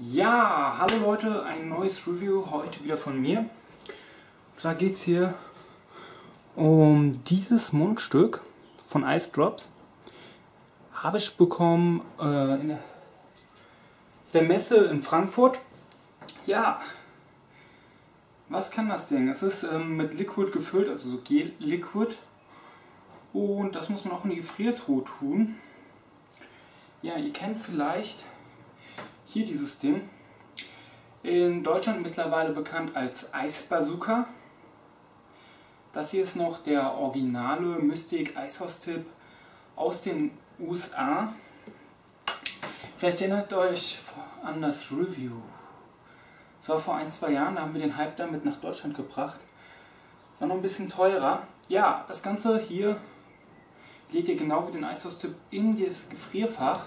Ja, hallo Leute, ein neues Review heute wieder von mir. Und zwar geht es hier um dieses Mundstück von Ice Drops. Habe ich bekommen äh, in der Messe in Frankfurt. Ja, was kann das Ding? Es ist ähm, mit Liquid gefüllt, also so Gel-Liquid. Und das muss man auch in die Gefriertruhe tun. Ja, ihr kennt vielleicht hier dieses Ding. In Deutschland mittlerweile bekannt als Eisbazooka. Das hier ist noch der originale Mystic Eishaus-Tipp aus den USA. Vielleicht erinnert euch an das Review. Es war vor ein, zwei Jahren, da haben wir den Hype damit nach Deutschland gebracht. War noch ein bisschen teurer. Ja, das Ganze hier legt ihr genau wie den Eishaus-Tipp in das Gefrierfach.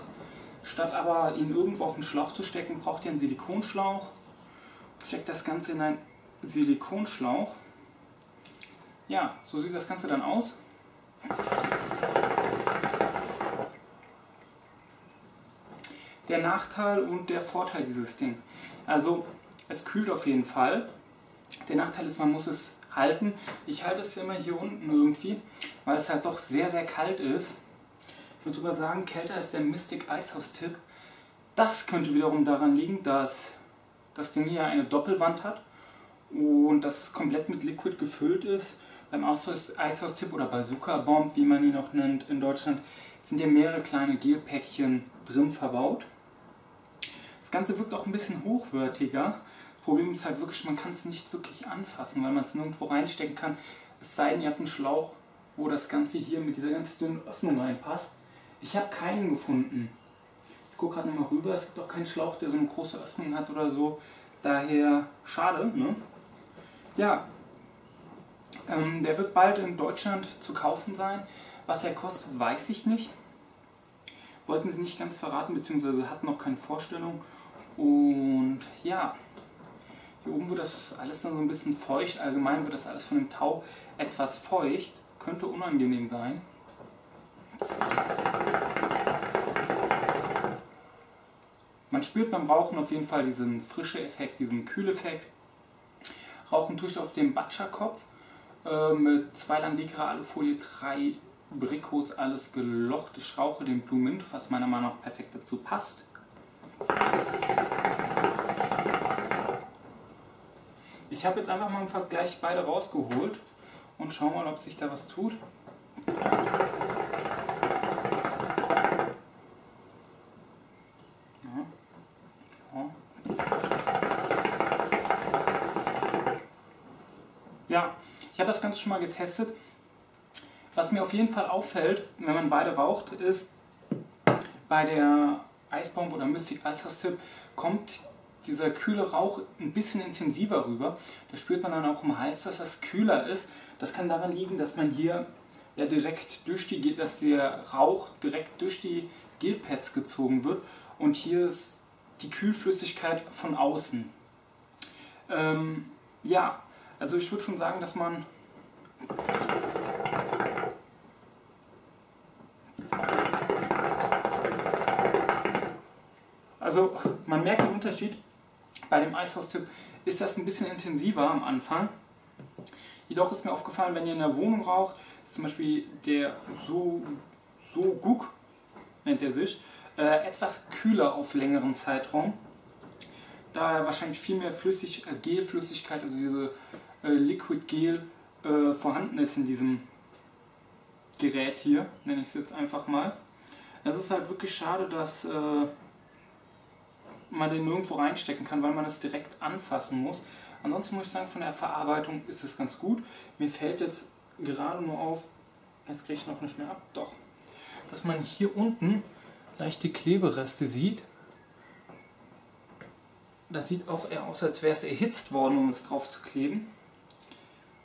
Statt aber ihn irgendwo auf den Schlauch zu stecken, braucht ihr einen Silikonschlauch. Steckt das Ganze in einen Silikonschlauch. Ja, so sieht das Ganze dann aus. Der Nachteil und der Vorteil dieses Dings. Also, es kühlt auf jeden Fall. Der Nachteil ist, man muss es halten. Ich halte es immer hier unten irgendwie, weil es halt doch sehr, sehr kalt ist. Ich würde sogar sagen, kälter ist der Mystic Eishaus-Tipp. Das könnte wiederum daran liegen, dass das Ding hier eine Doppelwand hat und das komplett mit Liquid gefüllt ist. Beim Eishaus-Tipp oder Bazooka Bomb, wie man ihn noch nennt in Deutschland, sind ja mehrere kleine Gelpäckchen drin verbaut. Das Ganze wirkt auch ein bisschen hochwertiger. Das Problem ist halt wirklich, man kann es nicht wirklich anfassen, weil man es nirgendwo reinstecken kann. Es sei denn, ihr habt einen Schlauch, wo das Ganze hier mit dieser ganz dünnen Öffnung reinpasst. Ich habe keinen gefunden. Ich gucke gerade nochmal rüber, es gibt auch keinen Schlauch, der so eine große Öffnung hat oder so. Daher schade, ne? Ja, ähm, der wird bald in Deutschland zu kaufen sein. Was er kostet, weiß ich nicht. Wollten sie nicht ganz verraten, beziehungsweise hatten noch keine Vorstellung. Und ja, hier oben wird das alles dann so ein bisschen feucht. Allgemein wird das alles von dem Tau etwas feucht. Könnte unangenehm sein. Man spürt beim Rauchen auf jeden Fall diesen frische Effekt, diesen Kühleffekt. Rauchen tue ich auf dem Batscherkopf äh, mit zwei lang dickere Alufolie, drei Brikos, alles gelocht. Ich rauche den Blue Mint, was meiner Meinung nach perfekt dazu passt. Ich habe jetzt einfach mal im Vergleich beide rausgeholt und schau mal, ob sich da was tut. Ja, ich habe das Ganze schon mal getestet. Was mir auf jeden Fall auffällt, wenn man beide raucht, ist, bei der Eisbomb oder Mystic Eishaus Tip kommt dieser kühle Rauch ein bisschen intensiver rüber. Da spürt man dann auch im Hals, dass das kühler ist. Das kann daran liegen, dass man hier ja direkt durch die, dass der Rauch direkt durch die Gelpads gezogen wird und hier ist die Kühlflüssigkeit von außen. Ähm, ja, also ich würde schon sagen, dass man Also man merkt den Unterschied. Bei dem Eishaus-Tipp ist das ein bisschen intensiver am Anfang. Jedoch ist mir aufgefallen, wenn ihr in der Wohnung raucht, ist zum Beispiel der So, so Guk, nennt er sich, äh, etwas kühler auf längeren Zeitraum. Da wahrscheinlich viel mehr Flüssig, also Gelflüssigkeit, also diese äh, Liquid Gel äh, vorhanden ist in diesem Gerät hier, nenne ich es jetzt einfach mal. Es ist halt wirklich schade, dass äh, man den nirgendwo reinstecken kann, weil man es direkt anfassen muss. Ansonsten muss ich sagen, von der Verarbeitung ist es ganz gut. Mir fällt jetzt gerade nur auf, jetzt kriege ich noch nicht mehr ab, doch, dass man hier unten leichte Klebereste sieht. Das sieht auch eher aus, als wäre es erhitzt worden, um es drauf zu kleben.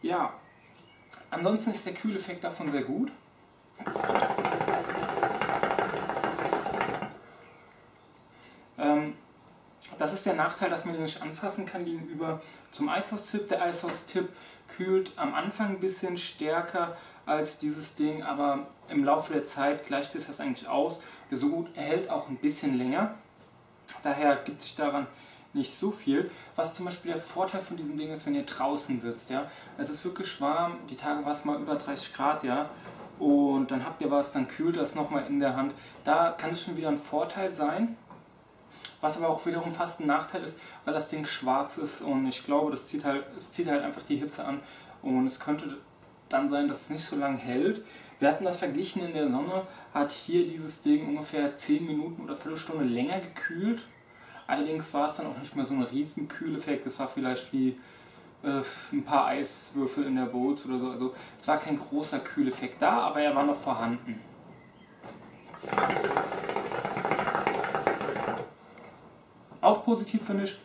Ja, ansonsten ist der Kühleffekt davon sehr gut. Ähm, das ist der Nachteil, dass man den nicht anfassen kann gegenüber zum Eishaus-Tipp. Der Eishaus-Tipp kühlt am Anfang ein bisschen stärker als dieses Ding, aber im Laufe der Zeit gleicht es das eigentlich aus. Der so gut hält auch ein bisschen länger. Daher gibt sich daran nicht so viel. Was zum Beispiel der Vorteil von diesem Ding ist, wenn ihr draußen sitzt. Ja? Es ist wirklich warm, die Tage war es mal über 30 Grad, ja. Und dann habt ihr was, dann kühlt das nochmal in der Hand. Da kann es schon wieder ein Vorteil sein. Was aber auch wiederum fast ein Nachteil ist, weil das Ding schwarz ist und ich glaube, das zieht halt, es zieht halt einfach die Hitze an und es könnte dann sein, dass es nicht so lange hält. Wir hatten das verglichen in der Sonne, hat hier dieses Ding ungefähr 10 Minuten oder Viertelstunde länger gekühlt. Allerdings war es dann auch nicht mehr so ein riesen Kühleffekt, es war vielleicht wie äh, ein paar Eiswürfel in der Boot oder so. Also es war kein großer Kühleffekt da, aber er war noch vorhanden. Auch positiv finde ich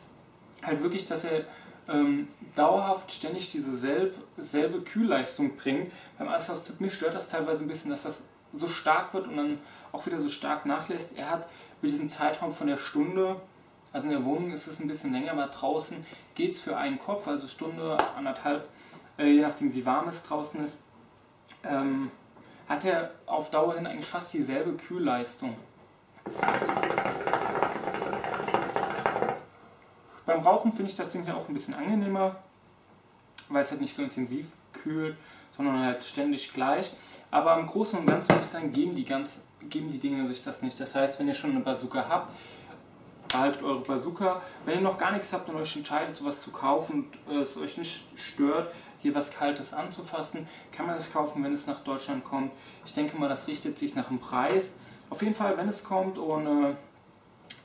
halt wirklich, dass er ähm, dauerhaft ständig diese selb, selbe Kühlleistung bringt. Beim Eishaustyp mich stört das teilweise ein bisschen, dass das so stark wird und dann auch wieder so stark nachlässt. Er hat über diesen Zeitraum von der Stunde, also in der Wohnung ist es ein bisschen länger, aber draußen geht es für einen Kopf, also Stunde, anderthalb, äh, je nachdem wie warm es draußen ist, ähm, hat er auf Dauer hin eigentlich fast dieselbe Kühlleistung. Beim Rauchen finde ich das Ding hier auch ein bisschen angenehmer, weil es halt nicht so intensiv kühlt, sondern halt ständig gleich. Aber im Großen und Ganzen würde ich sagen, geben die, ganz, geben die Dinge sich das nicht. Das heißt, wenn ihr schon eine Bazooka habt, behaltet eure Bazooka. Wenn ihr noch gar nichts habt und euch entscheidet, sowas zu kaufen und äh, es euch nicht stört, hier was Kaltes anzufassen, kann man das kaufen, wenn es nach Deutschland kommt. Ich denke mal, das richtet sich nach dem Preis. Auf jeden Fall, wenn es kommt und äh,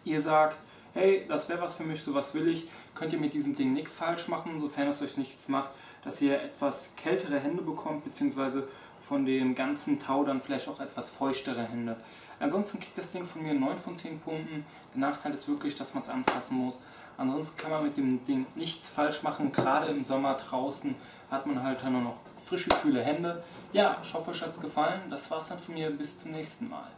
ihr sagt, hey, das wäre was für mich, sowas will ich, könnt ihr mit diesem Ding nichts falsch machen, sofern es euch nichts macht, dass ihr etwas kältere Hände bekommt, beziehungsweise von dem ganzen Tau dann vielleicht auch etwas feuchtere Hände. Ansonsten kriegt das Ding von mir 9 von 10 Punkten. Der Nachteil ist wirklich, dass man es anfassen muss. Ansonsten kann man mit dem Ding nichts falsch machen. Gerade im Sommer draußen hat man halt nur noch frische, kühle Hände. Ja, ich hoffe, euch hat es gefallen. Das war es dann von mir. Bis zum nächsten Mal.